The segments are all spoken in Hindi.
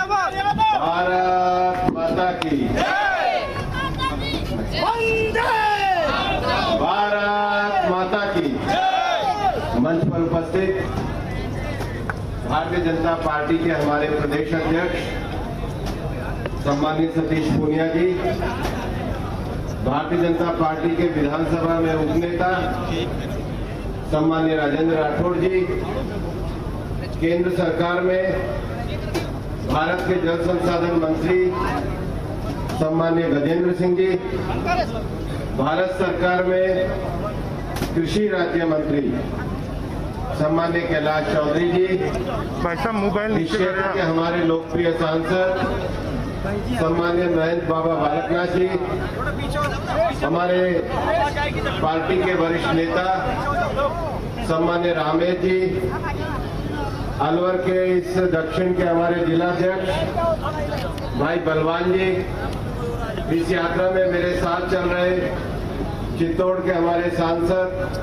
भारत माता की। भारत माता की। मंच पर उपस्थित भारतीय जनता पार्टी के हमारे प्रदेश अध्यक्ष, सम्मानित सतीश पूनिया जी, भारतीय जनता पार्टी के विधानसभा में उपनेता, सम्मान्य राजेंद्र राठौड़ जी, केंद्र सरकार में भारत के जल संसाधन मंत्री सम्मान्य गजेंद्र सिंह जी भारत सरकार में कृषि राज्य मंत्री सम्मान्य कैलाश चौधरी जी मोबाइल इस क्षेत्र के हमारे लोकप्रिय सांसद सम्मान्य महेंद्र बाबा बालकनाथ जी हमारे पार्टी के वरिष्ठ नेता सम्मान्य रामेश जी अलवर के इस दक्षिण के हमारे जिलाध्यक्ष भाई बलवान जी, इस यात्रा में मेरे साथ चल रहे चित्तौड़ के हमारे सांसद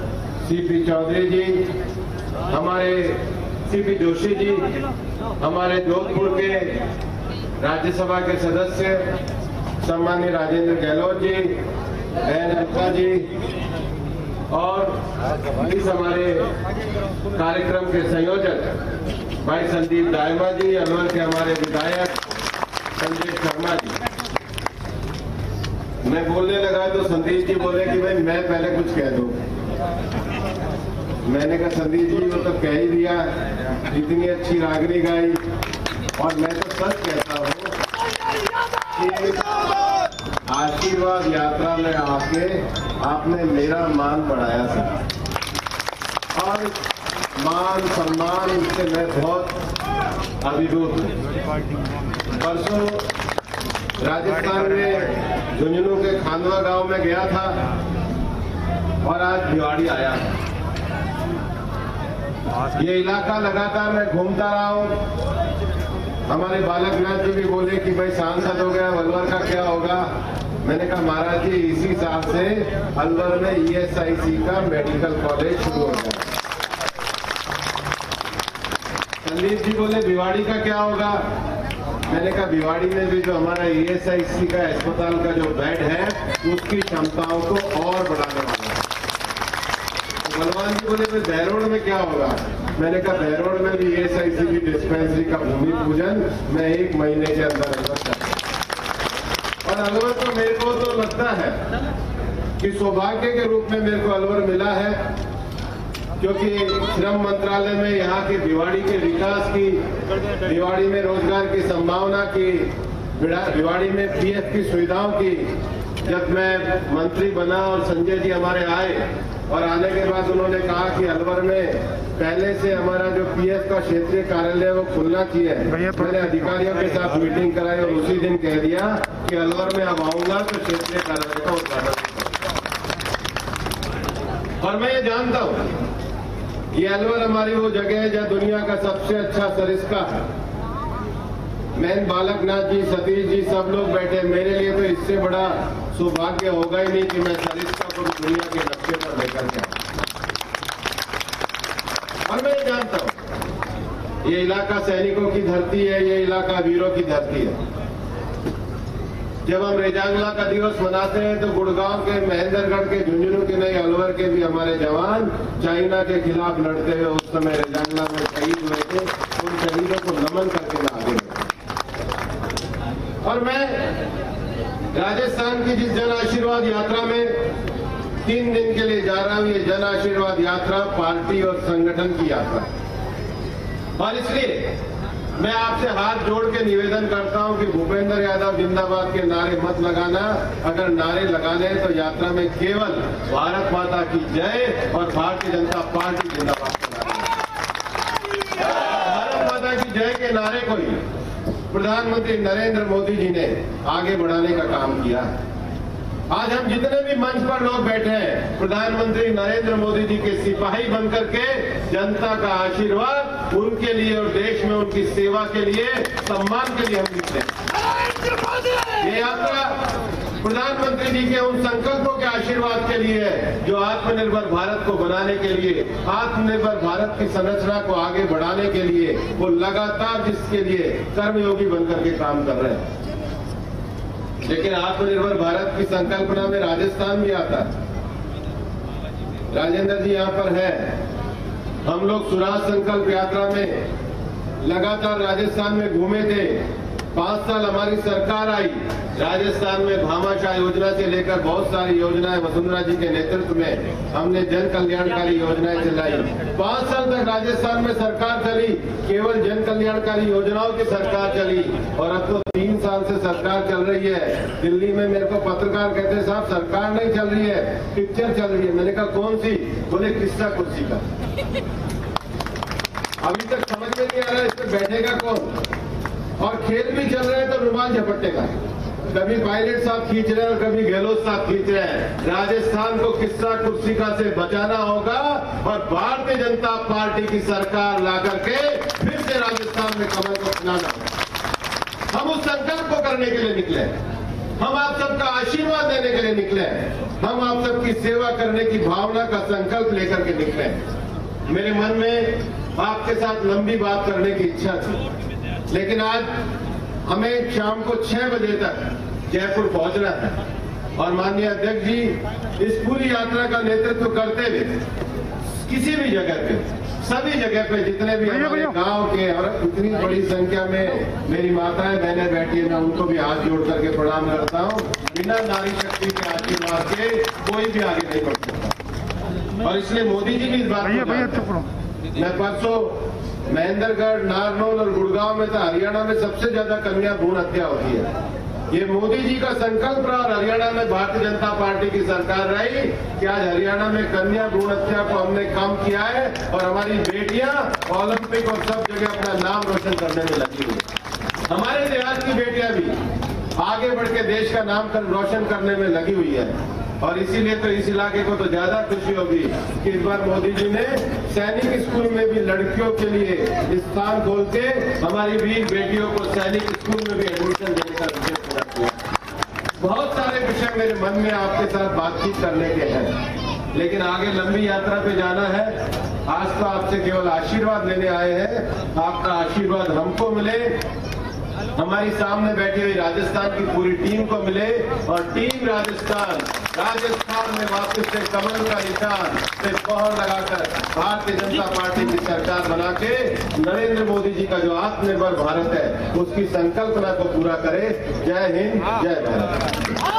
सीपी चौधरी जी, हमारे सीपी जोशी जी, हमारे जोधपुर के राज्यसभा के सदस्य, सम्मान्य राजेंद्र गहलोत जी, एन अलका जी और इस हमारे कार्यक्रम के संयोजक भाई संदीप दायमा जी, अलवर के हमारे विधायक संजय शर्मा जी। मैं बोलने लगा तो संदीप जी बोले कि भाई मैं पहले कुछ कह दूँ। मैंने कहा, संदीप जी, वो तो कह ही दिया, इतनी अच्छी रागनी गाई। और मैं तो सच कहता हूँ आशीर्वाद यात्रा में आके आपने मेरा मान बढ़ाया सर और मान सम्मान से मैं बहुत अभिभूत हूँ। परसों राजस्थान में झुंझुनू के खानवा गाँव में गया था और आज भिवाड़ी आया ये इलाका लगातार मैं घूमता रहा हूँ। हमारे बालक बालकनाथ जी भी बोले कि भाई सांसद हो गया अलवर का क्या होगा? मैंने कहा, महाराज जी, इसी साल से अलवर में ईएसआईसी का मेडिकल कॉलेज शुरू हो संदीप जी बोले, भिवाड़ी का क्या होगा? मैंने कहा, भिवाड़ी में भी जो हमारा ईएसआईसी का अस्पताल का जो बेड है, उसकी क्षमताओं को और बढ़ाने वाला है। तो बलवान जी बोले भाई बहरोड में क्या होगा? मैंने कहा बैरोड में भी ईएसआईसी की डिस्पेंसरी का भूमि पूजन मैं एक महीने के अंदर और अलवर तो मेरे को तो लगता है कि सौभाग्य के रूप में मेरे को अलवर मिला है, क्योंकि श्रम मंत्रालय में यहाँ के दिवाड़ी के विकास की दिवाड़ी में रोज़गार की संभावना की भिवाड़ी में पीएफ की सुविधाओं की जब मैं मंत्री बना और संजय जी हमारे आए और आने के बाद उन्होंने कहा कि अलवर में पहले से हमारा जो पीएफ का क्षेत्रीय कार्यालय वो खुलना चाहिए। थोड़ा- मैंने अधिकारियों के साथ मीटिंग कराई और उसी दिन कह दिया कि अलवर में अब आऊँगा तो क्षेत्रीय कार्यालय का उद्घाटन और मैं ये जानता हूँ ये अलवर हमारी वो जगह है जहाँ दुनिया का सबसे अच्छा सरिस्का है। मैन बालकनाथ जी सतीश जी सब लोग बैठे मेरे लिए तो इससे बड़ा सौभाग्य होगा ही नहीं कि मैं सरिस्का को दुनिया के नक्शे पर लेकर के और मैं जानता हूँ, ये इलाका सैनिकों की धरती है, ये इलाका वीरों की धरती है। जब हम रेजांगला का दिवस मनाते हैं तो गुड़गांव के, महेंद्रगढ़ के, झुंझुनू के नहीं, अलवर के भी हमारे जवान चाइना के खिलाफ लड़ते हुए उस समय रेजांगला में शहीद हुए थे। उन शहीदों को नमन करके आगे और मैं राजस्थान की जिस जन आशीर्वाद यात्रा में तीन दिन के लिए जा रहा हूँ, ये जन आशीर्वाद यात्रा पार्टी और संगठन की यात्रा। और इसलिए मैं आपसे हाथ जोड़ के निवेदन करता हूँ कि भूपेंद्र यादव जिंदाबाद के नारे मत लगाना। अगर नारे लगाने तो यात्रा में केवल भारत माता की जय और भारतीय जनता पार्टी जिंदाबाद के भारत माता की जय के नारे को ही प्रधानमंत्री नरेंद्र मोदी जी ने आगे बढ़ाने का काम किया। है आज हम जितने भी मंच पर लोग बैठे हैं प्रधानमंत्री नरेंद्र मोदी जी के सिपाही बनकर के जनता का आशीर्वाद उनके लिए और देश में उनकी सेवा के लिए सम्मान के लिए हम निकले ये यात्रा प्रधानमंत्री जी के उन संकल्पों के आशीर्वाद के लिए जो आत्मनिर्भर भारत को बनाने के लिए, आत्मनिर्भर भारत की संरचना को आगे बढ़ाने के लिए, वो लगातार जिसके लिए कर्मयोगी बनकर के काम कर रहे हैं। लेकिन आत्मनिर्भर भारत की संकल्पना में राजस्थान भी आता है। राजेंद्र जी यहाँ पर है। हम लोग सुराज संकल्प यात्रा में लगातार राजस्थान में घूमे थे। पाँच साल हमारी सरकार आई, राजस्थान में भामाशाह योजना से लेकर बहुत सारी योजनाएँ वसुंधरा जी के नेतृत्व में हमने जन कल्याणकारी योजनाएँ चलाई। पाँच साल तक राजस्थान में सरकार चली, केवल जन कल्याणकारी योजनाओं की सरकार चली। और अब तो तीन साल से सरकार चल रही है। दिल्ली में मेरे को पत्रकार कहते साहब, सरकार नहीं चल रही है पिक्चर चल रही है। मैंने कहा, कौन सी? बोले, किस्सा कुर्सी का। अभी तक समझ में नहीं आ रहा है, इस बैठेगा कौन? और खेल भी चल रहे हैं तो रुमाल झपटेगा कभी पायलट साहब खींच रहे हैं और कभी गहलोत साहब खींच रहे हैं। राजस्थान को किस्सा कुर्सी का से बचाना होगा और भारतीय जनता पार्टी की सरकार ला करके फिर से राजस्थान में कमल को अपनाना। हम उस संकल्प को करने के लिए निकले हम आप सबका आशीर्वाद देने के लिए निकले हम आप सबकी सेवा करने की भावना का संकल्प लेकर के निकले मेरे मन में आपके साथ लंबी बात करने की इच्छा थी। लेकिन आज हमें शाम को छह बजे तक जयपुर पहुँचना है। और माननीय अध्यक्ष जी इस पूरी यात्रा का नेतृत्व करते हुए किसी भी जगह पे सभी जगह पे जितने भी हमारे गाँव के और इतनी बड़ी संख्या में मेरी माताएँ बहनें बैठी है मैं उनको भी हाथ जोड़ करके प्रणाम करता हूँ। बिना नारी शक्ति के आशीर्वाद के कोई भी आगे नहीं बढ़ सकता। और इसलिए मोदी जी भी इस बात मैं परसों महेंद्रगढ़ नारनौल और गुड़गांव में था हरियाणा में सबसे ज़्यादा कन्या भ्रूण हत्या होती है ये मोदी जी का संकल्प रहा और हरियाणा में भारतीय जनता पार्टी की सरकार रही कि आज हरियाणा में कन्या भ्रूण हत्या को हमने कम किया है और हमारी बेटियाँ ओलंपिक और सब जगह अपना नाम रोशन करने में लगी हुई। हमारे देहात की बेटियाँ भी आगे बढ़ के देश का नाम कर, रोशन करने में लगी हुई है और इसीलिए तो इस इलाके को तो ज़्यादा खुशी होगी कि इस बार मोदी जी ने सैनिक स्कूल में भी लड़कियों के लिए स्थान खोल के हमारी वीर बेटियों को सैनिक स्कूल में भी एडमिशन देने का विषय पूरा किया। बहुत सारे विषय मेरे मन में आपके साथ बातचीत करने के हैं, लेकिन आगे लंबी यात्रा पे जाना है। आज तो आपसे केवल आशीर्वाद लेने आए हैं। आपका आशीर्वाद हमको मिले। हमारी सामने बैठी हुई राजस्थान की पूरी टीम को मिले और टीम राजस्थान राजस्थान में वापस से कमल का निशान से पहर लगाकर भारतीय जनता पार्टी की सरकार बना के नरेंद्र मोदी जी का जो आत्मनिर्भर भारत है, उसकी संकल्पना को पूरा करे। जय हिंद, जय भारत।